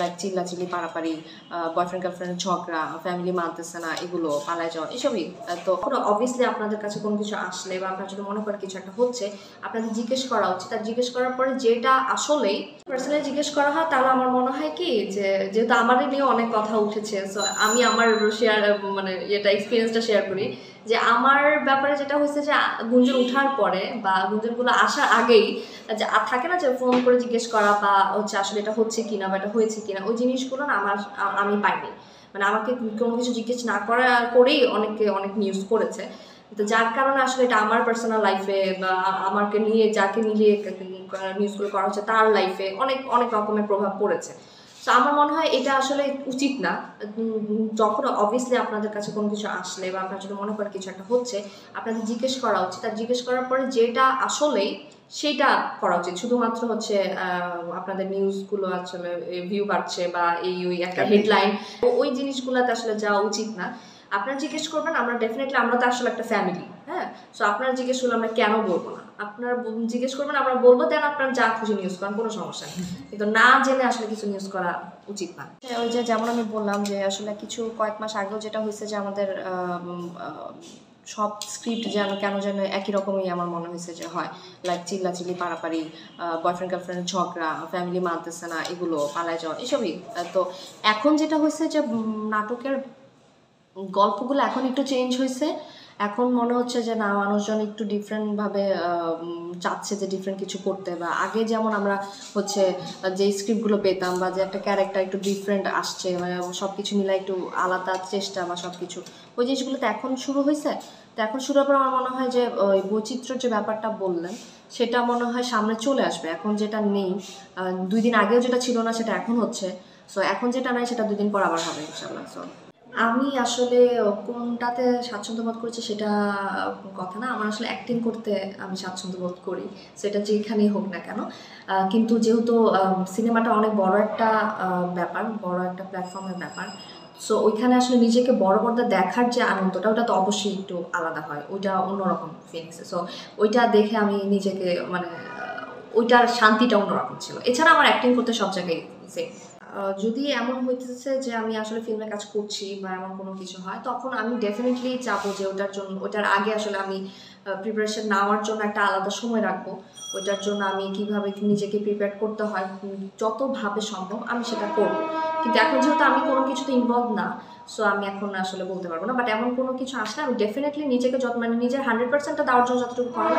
Like চিল্লাচিল্লি পাড়াপাড়ি boyfriend গার্লফ্রেন্ডের ঝগড়া ফ্যামিলি মানতেছে না, এগুলো পালায় যাওয়া, এসবই। তো অবভিয়াসলি আপনাদের কাছে কোনো কিছু আসলে বা আপনার যদি মনে করেন কিছু একটা হচ্ছে, আপনাদের জিজ্ঞেস করা উচিত। আর জিজ্ঞেস করার পরে যেটা আসলেই পার্সোনালি জিজ্ঞেস করা হয়, তাহলে আমার মনে হয় কি যে, যেহেতু আমারই নিয়ে অনেক কথা উঠেছে সো আমি আমার শেয়ার মানে এটা এক্সপিরিয়েন্সটা শেয়ার করি, যে আমার ব্যাপারে যেটা হয়েছে যে, গুঞ্জন উঠার পরে বা গুঞ্জনগুলো আসার আগেই, যে থাকে না যে ফোন করে জিজ্ঞেস করা বা হচ্ছে আসলে এটা হচ্ছে কিনা বা এটা হয়েছে কিনা, ওই জিনিসগুলো না আমার আমি পাইনি। মানে আমাকে কোনো কিছু জিজ্ঞেস না করা, করেই অনেকে, অনেক নিউজ করেছে। তো যার কারণে আসলে এটা আমার পার্সোনাল লাইফে বা আমাকে নিয়ে, যাকে নিয়ে নিউজগুলো করা হচ্ছে, তার লাইফে অনেক অনেক রকমের প্রভাব পড়েছে। তো আমার মনে হয় এটা আসলে উচিত না। যখন অবভিয়াসলি আপনাদের কাছে কোনো কিছু আসলে বা আপনার যদি মনে করেন কিছু একটা হচ্ছে আপনাদের জিজ্ঞেস করা উচিত। আর জিজ্ঞেস করার পরে যেটা আসলেই সেটা করা উচিত। শুধুমাত্র হচ্ছে আপনাদের নিউজগুলো আসলে ভিউ বাড়ছে বা এই ওই একটা হেডলাইন ওই জিনিসগুলোতে আসলে যাওয়া উচিত না। আপনারা জিজ্ঞেস করবেন আমরা ডেফিনেটলি আমরা তো আসলে একটা ফ্যামিলি হ্যাঁ? সো আপনারা জিজ্ঞেস করলে আমরা কেন বলব না? আপনারা জিজ্ঞেস করবেন আমরা বলব দেন আপনারা যা খুশি নিউজ করেন কোনো সমস্যা নেই। কিন্তু না জেনে আসলে কিছু নিউজ করা উচিত না। হ্যাঁ, ওই যে যেমন আমি বললাম যে আসলে কিছু কয়েক মাস আগেও যেটা হয়েছে যে আমাদের সব স্ক্রিপ্ট যেন কেন যেন একই রকমই আমার মনে হয়েছে যে হয়। লাইক চিল্লাচিল্লি পাড়াপাড়ি বয়ফ্রেন্ড গার্লফ্রেন্ডের ঝগড়া ফ্যামিলি মানতেছে না এগুলো পালায় যাওয়া এসবই। তো এখন যেটা হয়েছে যে নাটকের গল্পগুলো এখন একটু চেঞ্জ হয়েছে। এখন মনে হচ্ছে যে না, মানুষজন একটু ডিফারেন্টভাবে চাচ্ছে যে ডিফারেন্ট কিছু করতে বা আগে যেমন আমরা হচ্ছে, যে স্ক্রিপ্টগুলো পেতাম বা যে একটা ক্যারেক্টার একটু ডিফারেন্ট আসছে মানে সব কিছু মিলে একটু আলাদা চেষ্টা বা সব কিছু ওই জিনিসগুলো তো এখন শুরু হয়েছে। তো এখন শুরু হওয়ার পর আমার মনে হয় যে, ওই বৈচিত্র্য যে ব্যাপারটা বললেন, সেটা মনে হয় সামনে চলে আসবে। এখন যেটা নেই দুই দিন আগেও যেটা ছিল না, সেটা এখন হচ্ছে। সো এখন যেটা নাই, সেটা দুদিন পর আবার হবে ইনশাল্লাহ সো আমি আসলে কোনটাতে স্বাচ্ছন্দ্য বোধ করছি সেটা কথা না। আমার আসলে অ্যাক্টিং করতে আমি স্বাচ্ছন্দ্য বোধ করি, সেটা যেখানেই হোক না কেন। কিন্তু যেহেতু সিনেমাটা অনেক বড় একটা ব্যাপার, বড় একটা প্ল্যাটফর্মের ব্যাপার সো ওইখানে আসলে নিজেকে বড় পর্দা দেখার যে আনন্দটা, ওটা তো অবশ্যই একটু আলাদা হয়। ওইটা অন্যরকম ফিলিংস সো ওইটা দেখে আমি নিজেকে মানে ওইটার শান্তিটা অন্যরকম ছিল। এছাড়া আমার অ্যাক্টিং করতে সব জায়গায় যদি এমন হইতেছে যে আমি আসলে ফিল্মে কাজ করছি বা এমন কোনো কিছু হয়, তখন আমি ডেফিনেটলি চাবো যে ওটার জন্য, ওটার আগে আসলে আমি প্রিপারেশন নেওয়ার জন্য একটা আলাদা সময় রাখব। ওটার জন্য আমি কীভাবে নিজেকে প্রিপেয়ার করতে হয় যতভাবে সম্ভব আমি সেটা করব। কিন্তু এখন যেহেতু আমি কোনো কিছুতে ইনভলভ না সো আমি এখন আসলে বলতে পারব না। বাট এমন কোনো কিছু আসলে আমি ডেফিনেটলি নিজেকে যত মানে নিজের হান্ড্রেড পার্সেন্টটা দেওয়ার জন্য যতটুকু করা